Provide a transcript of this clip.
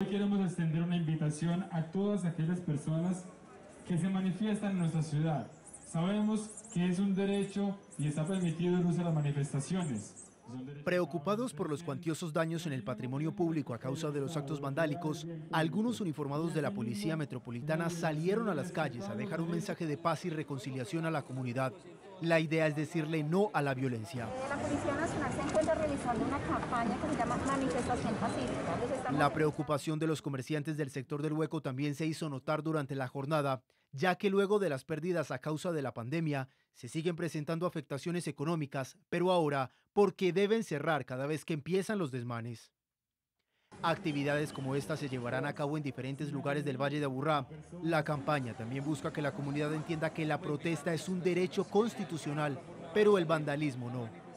Hoy queremos extender una invitación a todas aquellas personas que se manifiestan en nuestra ciudad. Sabemos que es un derecho y está permitido el uso de las manifestaciones. Preocupados por los cuantiosos daños en el patrimonio público a causa de los actos vandálicos, algunos uniformados de la Policía Metropolitana salieron a las calles a dejar un mensaje de paz y reconciliación a la comunidad. La idea es decirle no a la violencia. La Policía Nacional se encuentra realizando una campaña que se llama Manifestación Pacífica. La preocupación de los comerciantes del sector del hueco también se hizo notar durante la jornada, ya que luego de las pérdidas a causa de la pandemia, se siguen presentando afectaciones económicas, pero ahora porque deben cerrar cada vez que empiezan los desmanes. Actividades como esta se llevarán a cabo en diferentes lugares del Valle de Aburrá. La campaña también busca que la comunidad entienda que la protesta es un derecho constitucional, pero el vandalismo no.